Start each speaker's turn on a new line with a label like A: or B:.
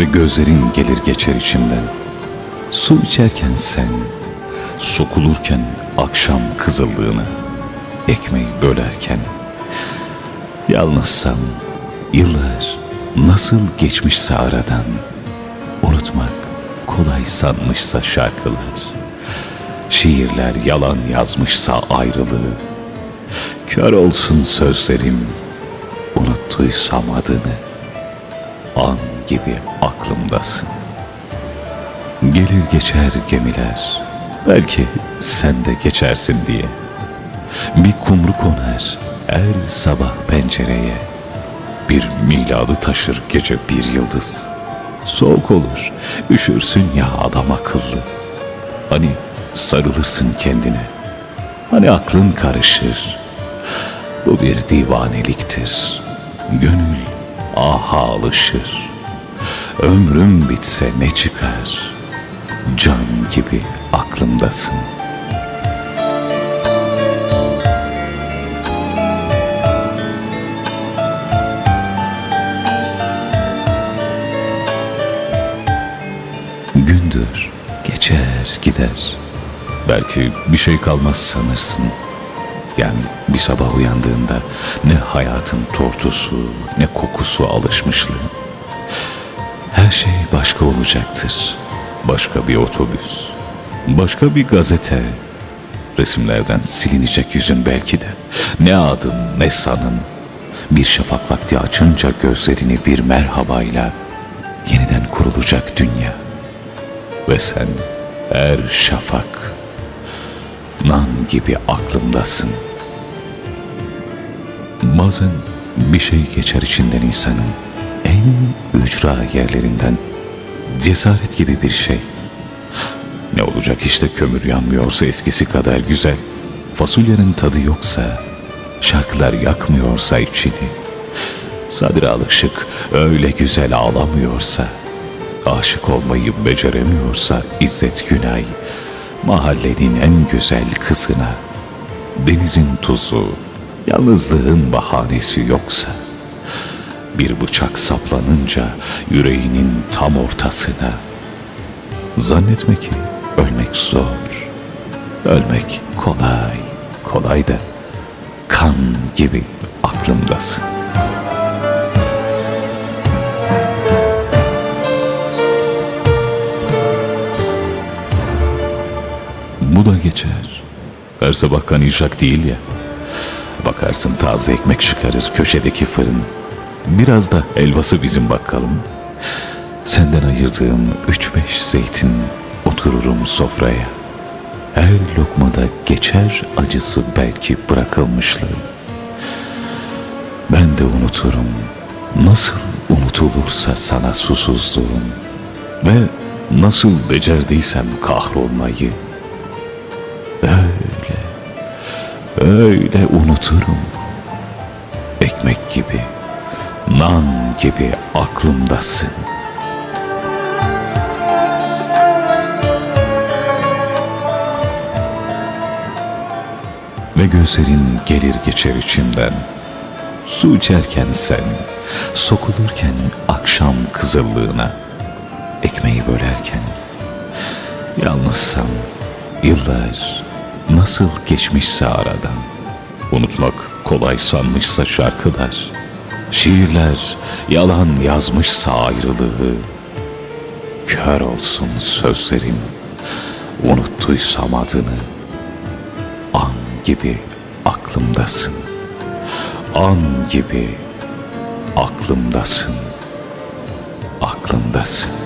A: ve gözlerin gelir geçer içimden. Su içerken sen, sokulurken akşam kızıldığını, ekmeği bölerken, yalnızsam yıllar nasıl geçmişse aradan, unutmak kolay sanmışsa şarkılar, şiirler yalan yazmışsa ayrılığı, kör olsun sözlerim, unuttuysam adını, an gibi aklımdasın. Gelir geçer gemiler, belki sen de geçersin diye. Bir kumru konar her sabah pencereye. Bir miladı taşır gece bir yıldız. Soğuk olur, üşürsün ya adam akıllı. Hani sarılırsın kendine, hani aklın karışır. Bu bir divaneliktir. Gönül aha alışır. Ömrüm bitse ne çıkar? Can gibi aklımdasın. Gündür geçer gider. Belki bir şey kalmaz sanırsın. Yani bir sabah uyandığında ne hayatın tortusu ne kokusu alışmışlığı. Her şey başka olacaktır. Başka bir otobüs, başka bir gazete. Resimlerden silinecek yüzün belki de. Ne adın ne sanın. Bir şafak vakti açınca gözlerini bir merhabayla yeniden kurulacak dünya. Ve sen her şafak nan gibi aklımdasın. Bazen bir şey geçer içinden insanın. En ücra yerlerinden cesaret gibi bir şey. Ne olacak işte kömür yanmıyorsa eskisi kadar güzel, fasulyenin tadı yoksa, şarkılar yakmıyorsa içini, Sadri Alışık öyle güzel ağlamıyorsa, aşık olmayı beceremiyorsa İzzet Günay, mahallenin en güzel kızına, denizin tuzu, yalnızlığın bahanesi yoksa, bir bıçak saplanınca yüreğinin tam ortasına, zannetme ki ölmek zor, ölmek kolay, kolay da kan gibi aklımdasın. Bu da geçer. Her sabah kanayacak değil ya. Bakarsın taze ekmek çıkarır köşedeki fırın. Biraz da helvası bizim bakalım. Senden ayırdığım üç beş zeytin otururum sofraya. Her lokmada geçer acısı belki bırakılmışlığım. Ben de unuturum nasıl unutulursa sana susuzluğum ve nasıl becerdiysem kahrolmayı öyle unuturum. Ekmek gibi nan gibi aklımdasın. Ve gözlerin gelir geçer içimden. Su içerken sen sokulurken akşam kızıllığına. Ekmeği bölerken yalnızsam yıllar nasıl geçmişse aradan. Unutmak kolay sanmışsa şarkılar. Şiirler yalan yazmışsa ayrılığı. Kör olsun sözlerim unuttuysam adını. An gibi aklımdasın. An gibi aklımdasın. Aklımdasın